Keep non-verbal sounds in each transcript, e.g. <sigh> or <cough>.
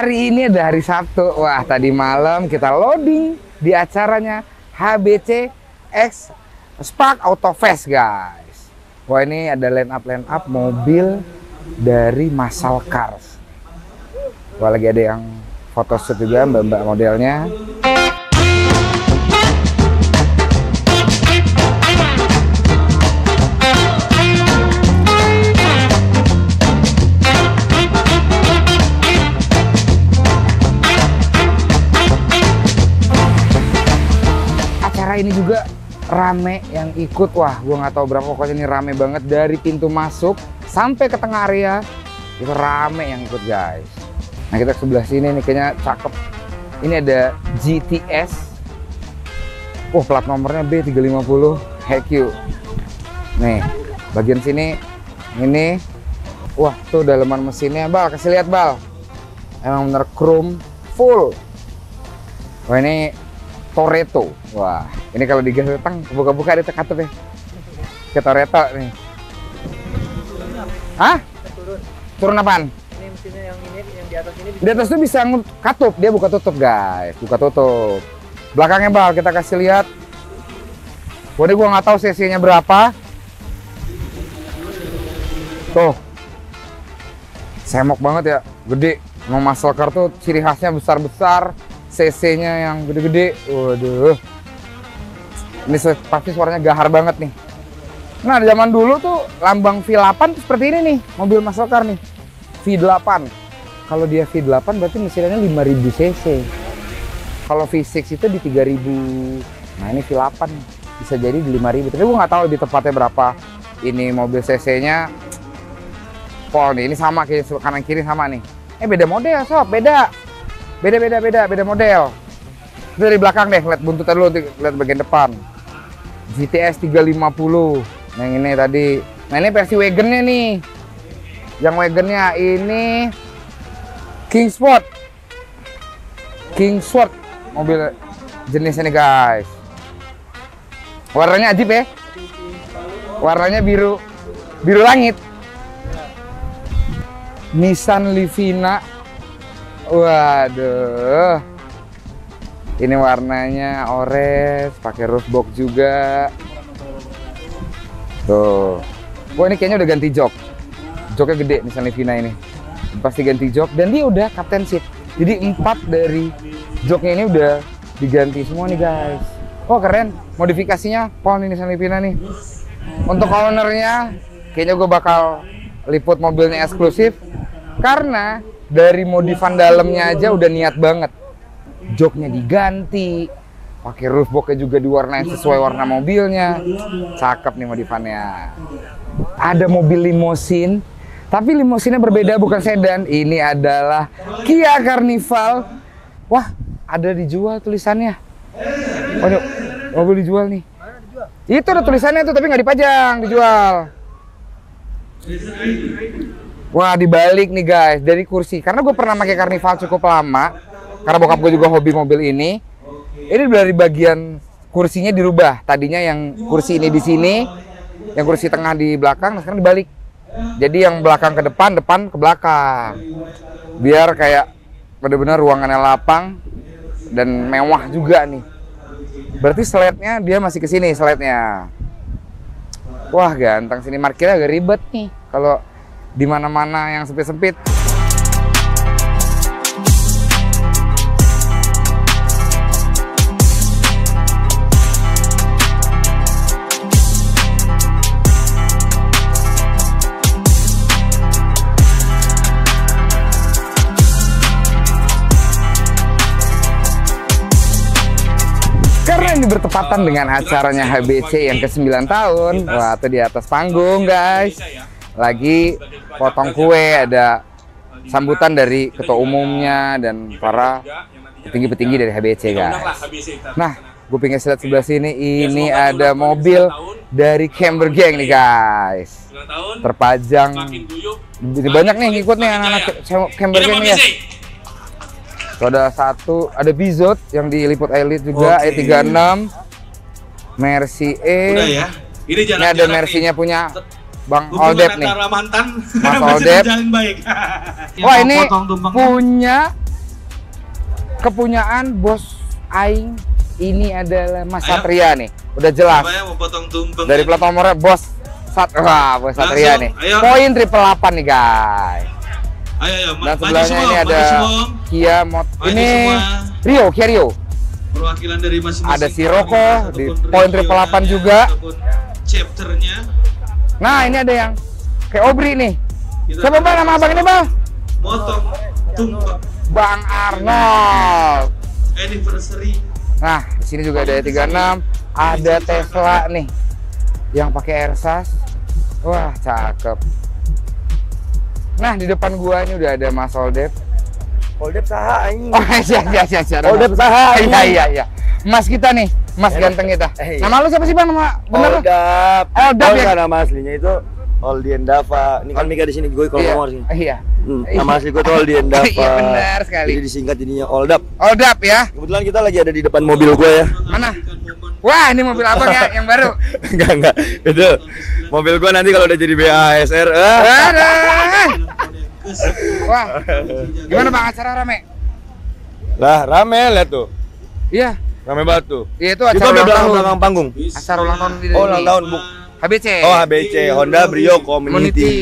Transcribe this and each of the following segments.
Hari ini ada hari Sabtu. Wah, tadi malam kita loading di acaranya HBC X Spark Auto Fest, guys. Wah, ini ada line up line up mobil dari Masal Cars. Wah, lagi ada yang photoshoot juga mbak-mbak modelnya. Ini juga rame yang ikut. Wah gua nggak tahu berapa pokoknya ini rame banget. Dari pintu masuk sampai ke tengah area itu rame yang ikut guys. Nah kita ke sebelah sini nih kayaknya cakep. Ini ada GTS wah plat nomornya B350 HQ nih bagian sini ini. Wah tuh daleman mesinnya bal. Kasih lihat bal. Emang bener chrome full. Wah ini Toretto. Wah, ini kalau digas tang buka-buka ada katup ya. Toretto nih. Hah? Turun apaan? Ini mesinnya yang ini yang di atas ini Di atas tuh bisa katup, dia buka tutup guys, buka tutup. Belakangnya bal, kita kasih lihat. Ini gua nggak tahu cc-nya berapa. Tuh, semok banget ya, gede. Mau muscle car tuh ciri khasnya besar-besar, cc-nya yang gede-gede. Waduh, ini pasti suaranya gahar banget nih. Nah, zaman dulu tuh lambang V8 tuh seperti ini nih, mobil muscle car nih. V8. Kalau dia V8 berarti mesinnya 5000 cc. Kalau V6 itu di 3000. Nah, ini V8 bisa jadi di 5000. Tapi gua nggak tahu lebih tepatnya berapa. Ini mobil cc-nya Pol nih, ini sama kayak kanan kiri sama nih. Eh beda model, sob, beda. Beda beda beda beda model. Dari belakang deh, lihat buntutnya dulu, lihat bagian depan. GTS 350. Nah, yang ini tadi. Nah, ini versi wagonnya nih. Yang wagonnya ini King Sport. King Sport mobil jenisnya nih guys. Warnanya ajib ya. Warnanya biru biru langit. Nissan Livina. Waduh. Ini warnanya orange, pakai roof box juga. Tuh. Wah ini kayaknya udah ganti jok. Joknya gede Nissan Livina ini. Pasti ganti jok dan dia udah captain seat. Jadi empat dari joknya ini udah diganti semua nih guys. Oh keren, modifikasinya Paul nih Nissan Livina nih. Untuk ownernya, kayaknya gue bakal liput mobilnya eksklusif karena dari modifan dalamnya aja udah niat banget. Joknya diganti, pakai roof boxnya juga diwarnain sesuai warna mobilnya. Cakep nih modifannya. Ada mobil limosin, tapi limosinnya berbeda bukan sedan. Ini adalah Kia Carnival. Wah, ada dijual tulisannya. Waduh, mobil dijual nih. Itu ada tulisannya tuh, tapi nggak dipajang, dijual. Wah, dibalik nih guys, dari kursi. Karena gue pernah pakai Carnival cukup lama, karena bokap gue juga hobi mobil ini. Ini dari bagian kursinya dirubah. Tadinya yang kursi ini di sini, yang kursi tengah di belakang, nah sekarang dibalik. Jadi yang belakang ke depan, depan ke belakang. Biar kayak bener-bener ruangannya lapang dan mewah juga nih. Berarti slide-nya dia masih ke sini slide-nya. Wah, ganteng sini parkirnya agak ribet nih. Kalau di mana-mana yang sempit-sempit. Bertepatan dengan acaranya HBC yang ke-9 tahun. Wah, tuh di atas panggung, guys. Lagi potong kue, ada sambutan dari ketua umumnya dan para petinggi-petinggi dari HBC, guys. Nah, gue pengen lihat sebelah sini, ini ada mobil dari Camber Gang nih, guys. Terpajang. Banyak nih yang ikut nih anak-anak Camber Gang nih, ya. Ada satu, ada Bizot yang diliput Elite juga, Oke. E36, Mercy E. Udah ya. Ini Ini jalan ada Mercy-nya punya Bang Hubungan Oldep nih. mantan <laughs> Mas Oldep. baik. <laughs> Wah ini punya kepunyaan bos Aing ini adalah Mas Ayo. Satria nih. Udah jelas. Ya Dari plat nomornya bos Sat Wah, bos Satria Langsung, nih. ayo. Poin triple 8 nih, guys. Ayo ayo Dan sebelahnya semua, ini ada. Kia Mot. Ini semua. Rio, Kia Rio. Perwakilan dari masing-masing. Ada si Roko, di poin triple regionalnya, 8 juga. Chapternya. Nah, ini ada yang kayak Obri nih. Kita Siapa bang nama abang ini bang? Motong tumpeng Bang Arnold. anniversary. Nah, di sini juga ada E36, ada Tesla nih yang pakai airsas. Wah, cakep. Nah, di depan gua ini udah ada Mas Oldep. Holdep saha anjing. Oh, iya iya iya iya. Oldep saha Iya iya iya. Mas kita nih, Mas ganteng kita. Eh, iya. Nama lu siapa sih Bang? Nama bener lu? Oldap. Oldap ya? nama aslinya itu Oldien Dava. Ini kan Mika di sini gue kalau Iya. ngomong sini. Iya. Hmm, nama asli gue tuh Oldien <laughs> Dava. Iya, benar sekali. Jadi disingkat jadinya Oldap. Oldap ya. Kebetulan kita lagi ada di depan mobil gue ya. Mana? Wah, ini mobil abang ya yang baru. <laughs> enggak enggak. Itu mobil gue nanti kalau udah jadi BASR. Aduh. Wah, gimana Bang acara rame? Lah rame lihat tuh. Iya. Rame banget tuh. Iya itu acara ulang belakang tahun. belakang panggung. Acara ulang tahun di Oh, ulang tahun, Bu. HBC. Oh HBC Honda Brio Community.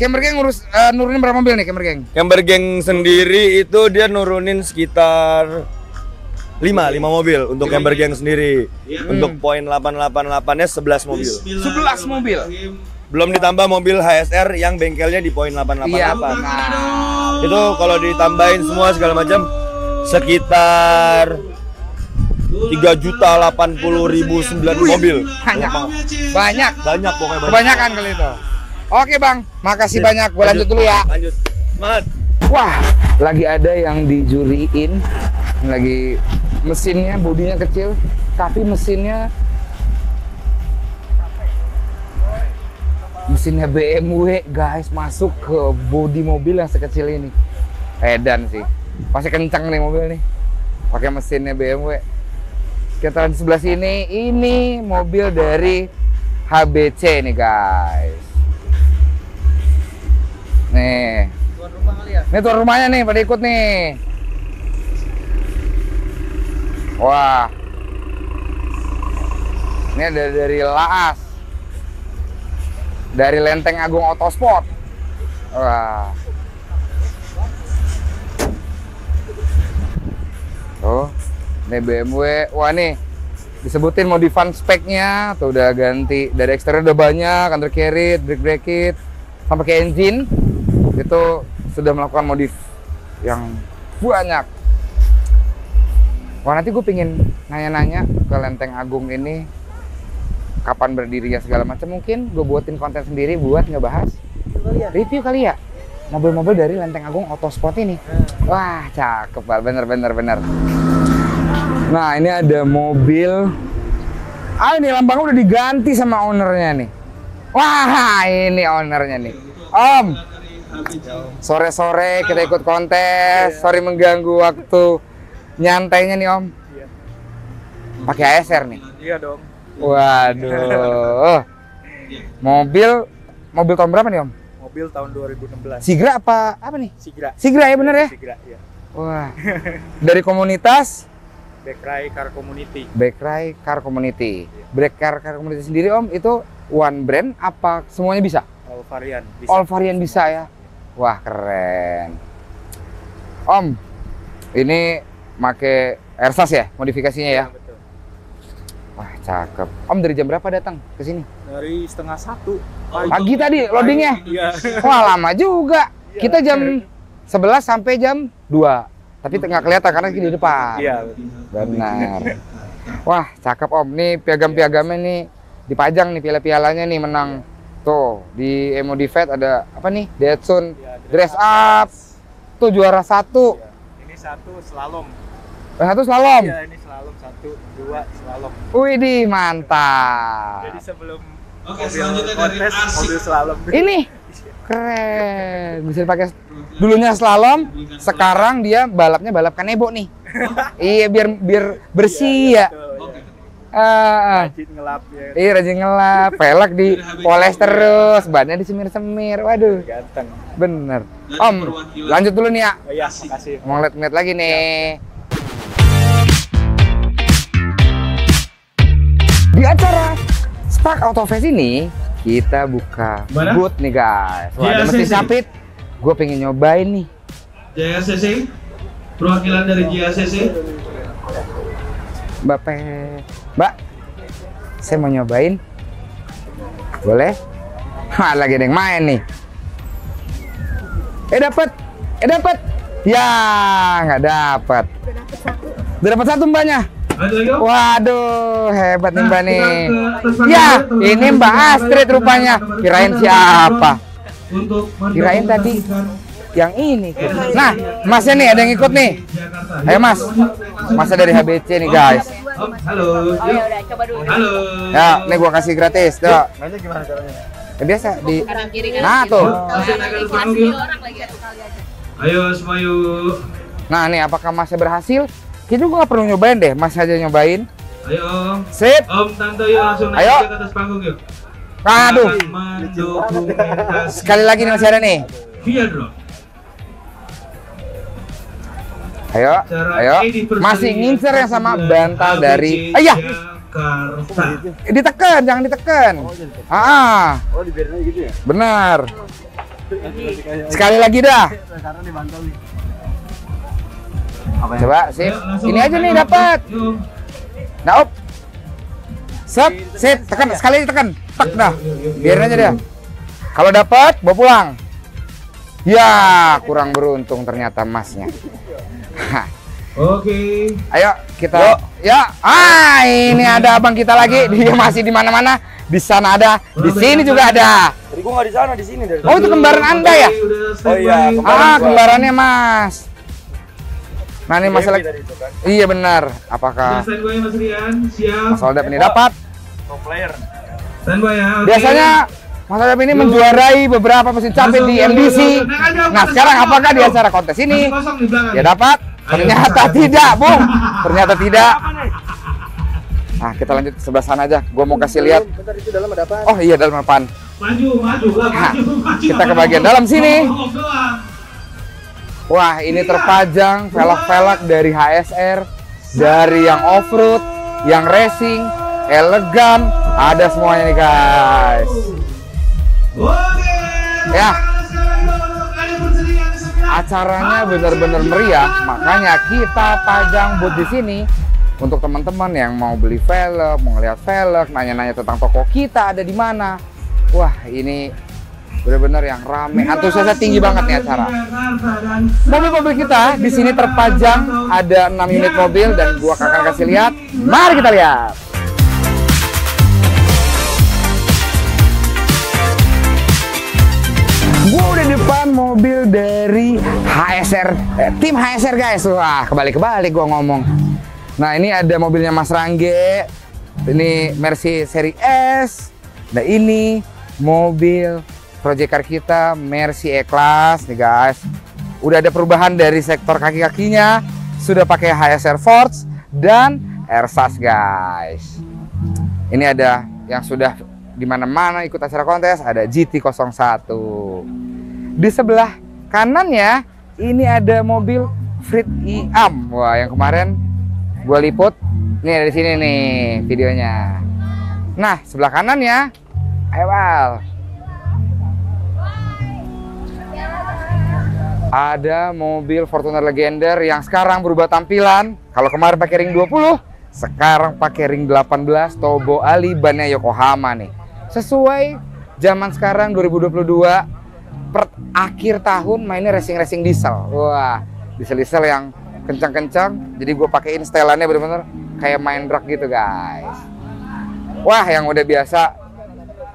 Camber Gang ngurus eh, nurunin berapa mobil nih Camber Gang? Camber Gang sendiri itu dia nurunin sekitar 5, 5 mobil untuk Camber Gang sendiri. Iya. Untuk poin 888-nya 11 mobil. 11 mobil. Belum ditambah mobil HSR yang bengkelnya di poin 888. Iya, benar. Itu kalau ditambahin semua segala macam sekitar 3 juta 80 ribu 9 mobil. Banyak. Banyak. Banyak pokoknya banyak. Kebanyakan kali itu. Oke Bang, makasih banyak. Gue lanjut dulu ya. Lanjut. Semangat. Wah, lagi ada yang dijuriin. Lagi mesinnya bodinya kecil, tapi mesinnya mesinnya BMW guys masuk ke bodi mobil yang sekecil ini. Edan sih. Pasti kencang nih mobil nih. Pakai mesinnya BMW. Kita di sebelah sini, ini mobil dari HBC nih guys. Nih, Tuan rumah kali ya? ini tuan rumahnya nih, pada ikut nih. Wah. Ini ada dari Laas. Dari Lenteng Agung Autosport. Wah. Tuh, ini BMW. Wah nih, disebutin modifan speknya. Tuh udah ganti. Dari eksterior udah banyak, undercarriage, brake brake kit, sampai ke engine itu sudah melakukan modif yang banyak. Wah nanti gue pingin nanya-nanya ke Lenteng Agung ini kapan berdirinya segala macam mungkin gue buatin konten sendiri buat ngebahas review kali ya mobil-mobil dari Lenteng Agung Autosport ini. Wah cakep banget bener bener bener. Nah ini ada mobil. Ah ini lambangnya udah diganti sama ownernya nih. Wah ini ownernya nih. Om, sore-sore kita ikut kontes. Sorry mengganggu waktu nyantainya nih Om. Pakai ASR nih. Iya dong. Waduh. Mobil mobil tahun berapa nih Om? Mobil tahun 2016. Sigra apa apa nih? Sigra. Sigra ya bener ya? Sigra, ya. Wah. <laughs> Dari komunitas Backray Car Community. Backray Car Community. Break Car Car Community sendiri Om itu one brand apa semuanya bisa? All varian. All varian bisa ya. Wah, keren. Om, ini make Airsas ya modifikasinya ya? Betul. Wah, cakep. Om dari jam berapa datang ke sini? Dari setengah satu. Pagi tadi loadingnya. Iya. <laughs> Wah, lama juga. Kita jam 11 sampai jam 2. Tapi nggak kelihatan karena di depan. Iya. Benar. Wah, cakep Om. Nih piagam-piagamnya nih dipajang nih piala-pialanya nih menang. Tuh, di Emodivet ada apa nih? Datsun Iya, Dress Up. Tuh juara satu. Ini satu slalom. Dan satu slalom. Iya, ini slalom satu, dua slalom. Widih, mantap. Jadi sebelum Oke, mobil selanjutnya dari kontes, Asik. mobil slalom. Ini keren. Bisa dipakai dulunya slalom, sekarang dia balapnya balap kanebo nih. <laughs> iya, biar biar bersih ya. Betul, ya. Ah, ah. Rajin ngelap ya. Iya rajin ngelap, pelek di poles terus, bannya disemir-semir. Waduh, Ganteng. bener. Om, lanjut dulu nih ya. Oh iya, makasih. Mau lihat-lihat lagi nih. Di acara Spark Auto Fest ini kita buka Mana? booth nih guys. Wah, ada Iya, mesin sih, sih. capit. Gue pengen nyobain nih. JSCC perwakilan dari JSCC Mbak Pe, Mbak, saya mau nyobain. Boleh? Wah, lagi ada yang main nih. Eh dapat, eh dapat. Ya, nggak dapat. Udah dapat satu mbaknya. Waduh, hebat nih Nah, mbak nih. Ya, ini Mbak Astrid rupanya. Kirain siapa? untuk Kirain tadi yang ini. Nah, masnya nih ada yang ikut nih. Ayo mas, masa dari HBC nih guys. Halo Oh ya udah coba dulu. halo Ya, nih gua kasih gratis. Tuh, Mainnya gimana caranya? Ya, biasa di. Kanan kiri kanan Nah tuh. Ayo semua yuk Nah nih, apakah masnya berhasil? Kita juga nggak perlu nyobain deh, mas aja nyobain. ayo Om Sip. Om tante yuk langsung naik Ayo. ke atas panggung yuk Aduh, sekali lagi nih masih ada nih. via drone Ayo, Cara ayo. Masih ngincer yang sama bantal ABC dari. Ayah, Jakarta ditekan, jangan ditekan. Ah, Oh, dibiarin aja gitu ya? benar. Sekali lagi dah. Karena nih. Coba, sip. Ini aja nih dapat. Nah, op. Sip, sip, tekan sekali lagi tekan. Tak dah. Biarin aja deh. Kalau dapat, bawa pulang. Ya, kurang beruntung ternyata masnya. <laughs> Oke Ayo kita ya. Ah, ini ada abang kita lagi. Dia masih di mana-mana. Di sana ada, di sini juga ada. Tadi gua nggak di sana, di sini dari. Oh, itu kembaran Anda ya? Oh iya, kembaran Ah, kembarannya Mas. Nah, ini masalah itu kan. Iya benar. Apakah standby Mas Rian siap Mas Oldap ini dapat? Pro player. standby ya. Biasanya Mas Oldap ini menjuarai beberapa mesin capit di MDC. Nah, sekarang apakah di acara kontes ini ya dapat? Ternyata tidak, Bung. <laughs> Ternyata tidak. Nah, kita lanjut ke sebelah sana aja. Gua mau kasih lihat. Bentar itu dalam ada apa? Oh iya, dalam apaan? maju maju lah Nah, maju maju kita ke bagian dalam sini. Wah, ini terpajang velg-velg dari HSR, dari yang off-road, yang racing, elegan, ada semuanya nih guys. Ya. sekali lagi untuk anniversary yang ke-9. Acaranya benar-benar meriah, makanya kita pajang booth di sini untuk teman-teman yang mau beli velg, mau ngeliat velg, nanya-nanya tentang toko kita ada di mana. Wah, ini benar-benar yang rame, antusiasnya tinggi banget nih acara. Mobil-mobil kita di sini terpajang ada 6 unit mobil dan gua akan kasih lihat. Mari kita lihat. Gua udah di depan mobil dari HSR, eh, tim HSR guys. Wah, kebalik-kebalik gua ngomong. Nah, ini ada mobilnya Mas Rangge. Ini Mercy seri S. Nah, ini mobil project car kita Mercy E-Class nih guys. Udah ada perubahan dari sektor kaki-kakinya, sudah pakai HSR Force dan Ersas guys. Ini ada yang sudah di mana-mana ikut acara kontes, ada GT01. Di sebelah kanannya ini ada mobil Frit Iam. Wah, yang kemarin gua liput. Nih ada di sini nih videonya. Nah, sebelah kanannya ayo Ada mobil Fortuner Legender yang sekarang berubah tampilan. Kalau kemarin pakai ring 20, sekarang pakai ring 18 Tobo Ali bannya Yokohama nih. Sesuai zaman sekarang 2022 per akhir tahun mainnya racing-racing diesel. Wah, diesel-diesel yang kencang-kencang. Jadi gue pakein setelannya bener-bener kayak main drag gitu guys. Wah, yang udah biasa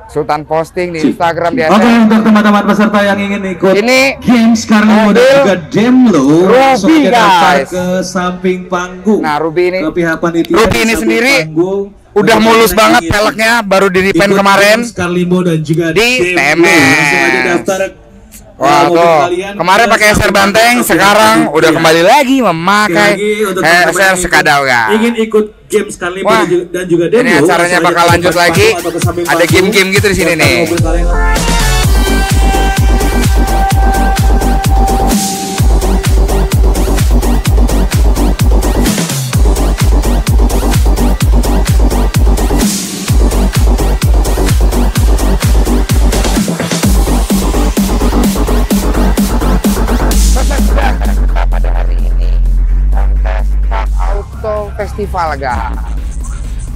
Sultan posting di Instagram biasa. Oke untuk teman-teman peserta yang ingin ikut Ini games karena dan juga Demlo Ruby, guys. ke samping panggung. Nah, Ruby ini ke pihak panitia Ruby ini sendiri panggung. udah mulus banget peleknya baru di repaint kemarin. dan juga di Demlo. Langsung aja daftar Wah mobil tuh, kalian kemarin ke pakai SR Banteng, sekarang Banteng. udah Iya. kembali lagi memakai ikut- Sekadau ya. Ingin ikut game sekali Wah, dan juga Ini demo, acaranya langsung bakal lanjut lagi. Ada game-game gitu di sini nih. Guys.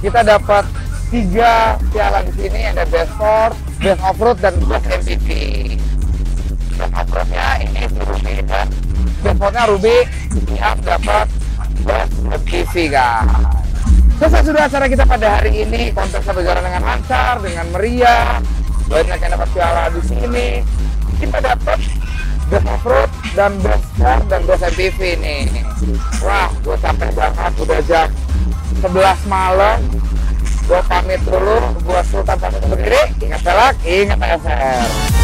Kita dapat tiga piala di sini ada Best Sport, Best Offroad dan Best MPV. Best Offroadnya ini Ruby dan Best Sportnya Ruby yang dapat Best MPV guys. Selesai sudah acara kita pada hari ini kontesnya berjalan dengan lancar, dengan meriah, banyak yang dapat piala di sini. Kita dapat best offroad dan best sport dan best MPV nih. Wah, gue capek banget udah jam 11 malam. Gue pamit dulu, gue Sultan pamit diri. Ingat pelak, ingat SR.